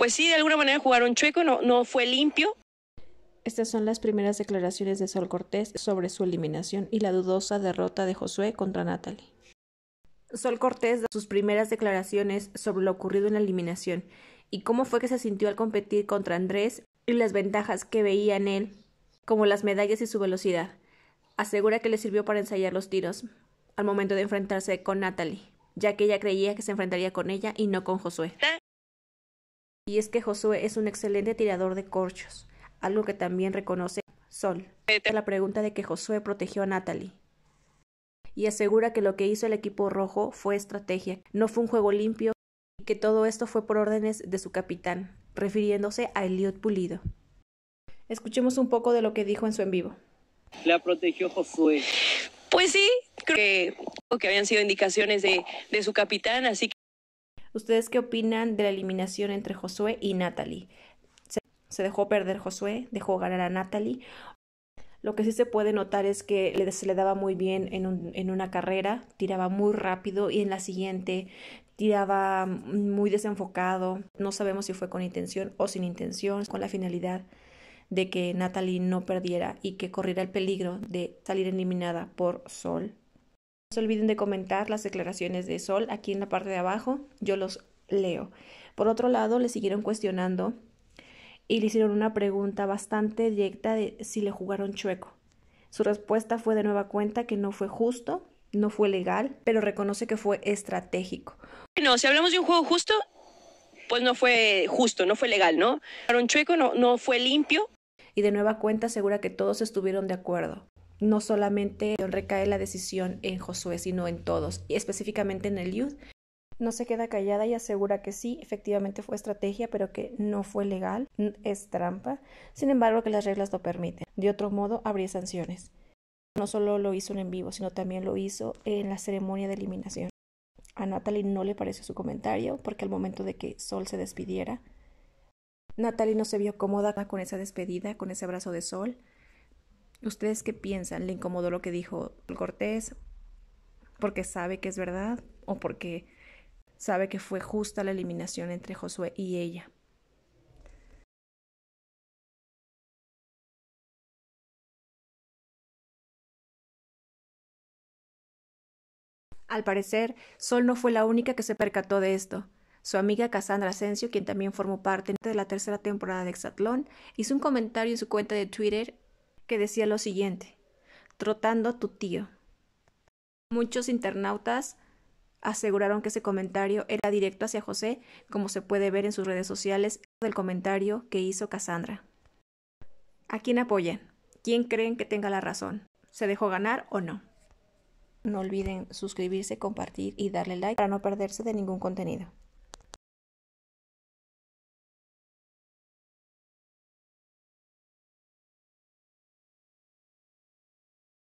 pues sí, de alguna manera jugaron chueco, no, no fue limpio. Estas son las primeras declaraciones de Sol Cortés sobre su eliminación y la dudosa derrota de Josué contra Natalie. Sol Cortés da sus primeras declaraciones sobre lo ocurrido en la eliminación y cómo fue que se sintió al competir contra Andrés y las ventajas que veía en él, como las medallas y su velocidad. Asegura que le sirvió para ensayar los tiros al momento de enfrentarse con Natalie, ya que ella creía que se enfrentaría con ella y no con Josué. Y es que Josué es un excelente tirador de corchos, algo que también reconoce Sol. La pregunta de que Josué protegió a Natalie. Y asegura que lo que hizo el equipo rojo fue estrategia, no fue un juego limpio y que todo esto fue por órdenes de su capitán, refiriéndose a Eliot Pulido. Escuchemos un poco de lo que dijo en su en vivo. La protegió Josué. Pues sí, creo que, que habían sido indicaciones de, de su capitán, así que ¿Ustedes qué opinan de la eliminación entre Josué y Natalie? ¿Se dejó perder Josué? ¿Dejó ganar a Natalie? Lo que sí se puede notar es que se le daba muy bien en, un, en una carrera, tiraba muy rápido y en la siguiente tiraba muy desenfocado. No sabemos si fue con intención o sin intención, con la finalidad de que Natalie no perdiera y que corriera el peligro de salir eliminada por Sol. No se olviden de comentar las declaraciones de Sol aquí en la parte de abajo, yo los leo. Por otro lado, le siguieron cuestionando y le hicieron una pregunta bastante directa de si le jugaron chueco. Su respuesta fue de nueva cuenta que no fue justo, no fue legal, pero reconoce que fue estratégico. No, si hablamos de un juego justo, pues no fue justo, no fue legal, ¿no? Jugaron chueco, no, no fue limpio. Y de nueva cuenta asegura que todos estuvieron de acuerdo no solamente recae la decisión en Josué, sino en todos, y específicamente en el youth. No se queda callada y asegura que sí, efectivamente fue estrategia, pero que no fue legal, es trampa. Sin embargo, que las reglas lo permiten. De otro modo, habría sanciones. No solo lo hizo en vivo, sino también lo hizo en la ceremonia de eliminación. A Natalie no le pareció su comentario, porque al momento de que Sol se despidiera, Natalie no se vio cómoda con esa despedida, con ese abrazo de Sol. ¿Ustedes qué piensan? ¿Le incomodó lo que dijo Cortés? ¿Porque sabe que es verdad? ¿O porque sabe que fue justa la eliminación entre Josué y ella? Al parecer, Sol no fue la única que se percató de esto. Su amiga Cassandra Asensio, quien también formó parte de la tercera temporada de Exatlón, hizo un comentario en su cuenta de Twitter que decía lo siguiente, trotando tu tío. Muchos internautas aseguraron que ese comentario era directo hacia José, como se puede ver en sus redes sociales del comentario que hizo Cassandra. ¿A quién apoyan? ¿Quién creen que tenga la razón? ¿Se dejó ganar o no? No olviden suscribirse, compartir y darle like para no perderse de ningún contenido.